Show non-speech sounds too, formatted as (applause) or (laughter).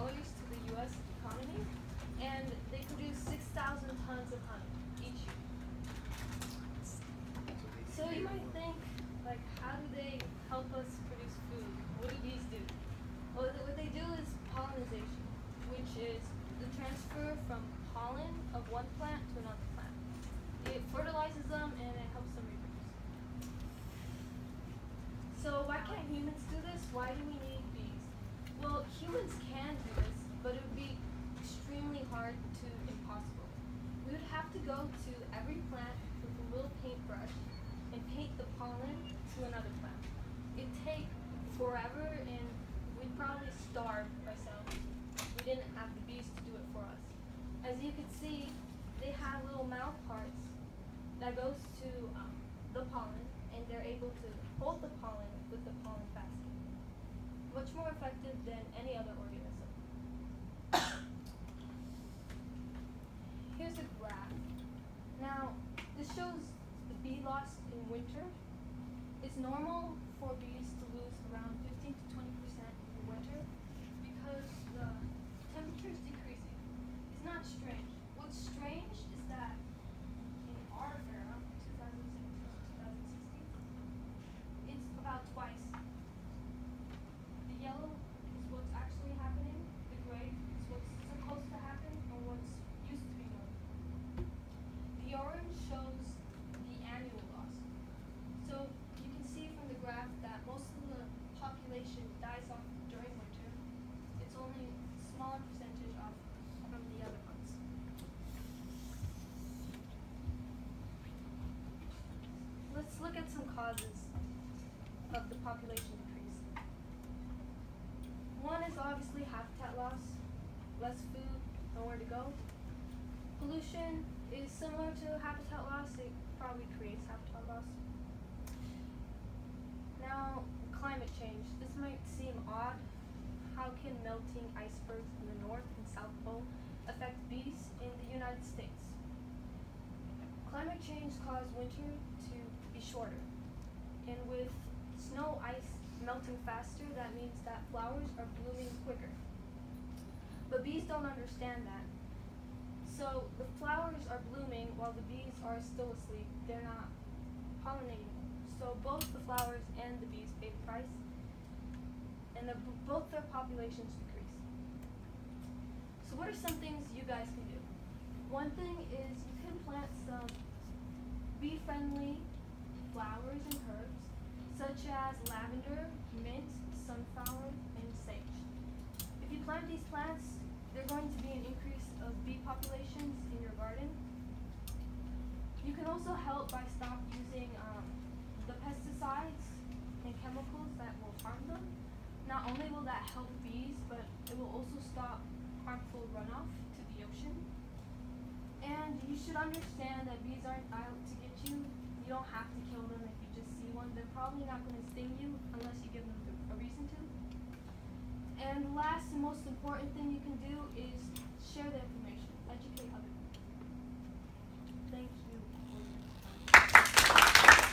dollars to the U.S. economy, and they produce 6,000 tons of honey each year. So you might think, like, how do they help us produce food? What do bees do? Well, what they do is pollination, which is the transfer from pollen of one plant to another plant. It fertilizes them and it helps them reproduce. So why can't humans do this? Why do we need well, humans can do this, but it would be extremely hard to impossible. We would have to go to every plant with a little paintbrush and paint the pollen to another plant. It'd take forever and we'd probably starve ourselves. We didn't have the bees to do it for us. As you can see, they have little mouth parts that goes to um, the pollen and they're able to hold the pollen with the pollen basket. Much more effective than any other organism. (coughs) Here's a graph. Now, this shows the bee loss in winter. It's normal for bees to lose around 15 to 20 percent in winter because the temperature is decreasing. It's not strange. What's strange is that in our era, 2017 to 2016, it's about twice. The yellow is what's actually happening. The gray is what's supposed to happen or what's used to be known. The orange shows the annual loss. So you can see from the graph that most of the population dies off during winter. It's only a smaller percentage off from the other months. Let's look at some causes of the population decrease. One is obviously habitat loss, less food, nowhere to go. Pollution is similar to habitat loss, it probably creates habitat loss. Now, climate change. This might seem odd. How can melting icebergs in the North and South Pole affect bees in the United States? Climate change caused winter to be shorter. And with snow ice melting faster, that means that flowers are blooming quicker. But bees don't understand that. So the flowers are blooming while the bees are still asleep. They're not pollinating. So both the flowers and the bees pay the price, and their, both their populations decrease. So what are some things you guys can do? One thing is you can plant some bee-friendly flowers and herbs, such as lavender, mint, sunflower, and sage. If you plant these plants, there's going to be an increase of bee populations in your garden. You can also help by stop using um, the pesticides and chemicals that will harm them. Not only will that help bees, but it will also stop harmful runoff to the ocean. And you should understand that bees aren't out to get you don't have to kill them if you just see one. They're probably not going to sting you unless you give them a reason to. And last and most important thing you can do is share the information, educate others.